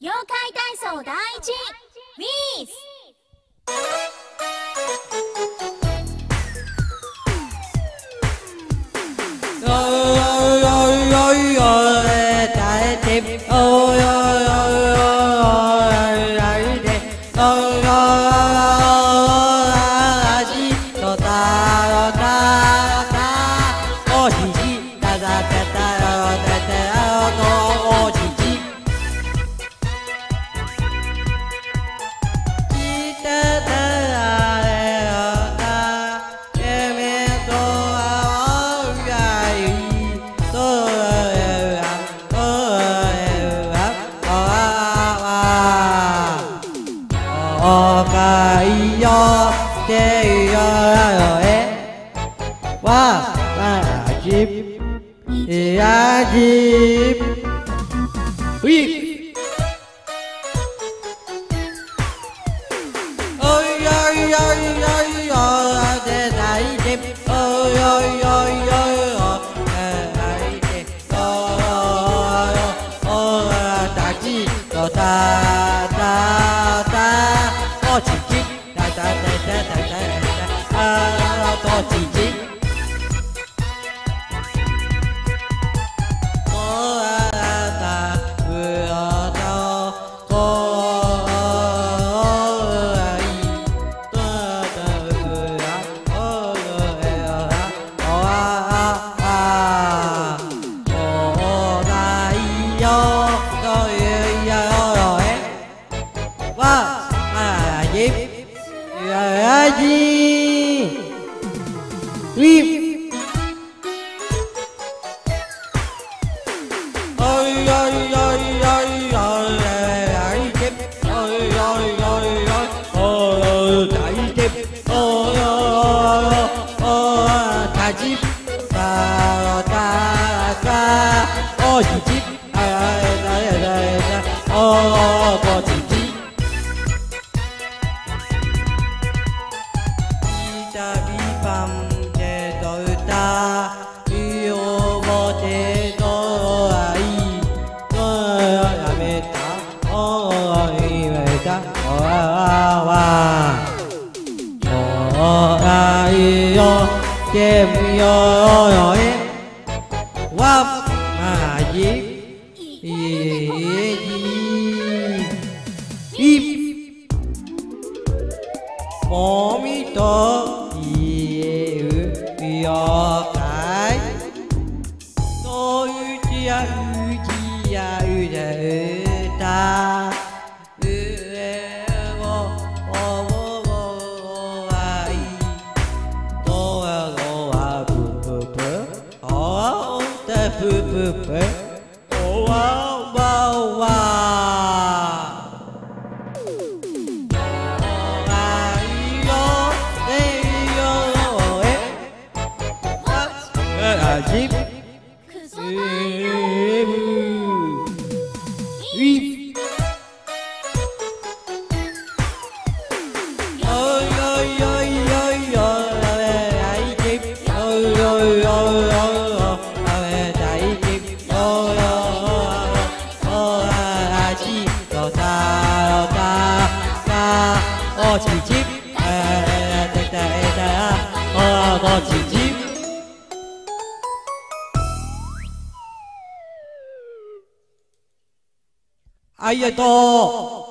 妖怪体操第一ウィース。わわじやじういおいおいおいおいおでないでおいおいおいおいおやじウたおあわおあいよけむよよえわまじいいいもみと言えうよかいのういちやうちやう Oh wow. Ta ô chi chim à ta ta ta ô ô chi chim ありがとう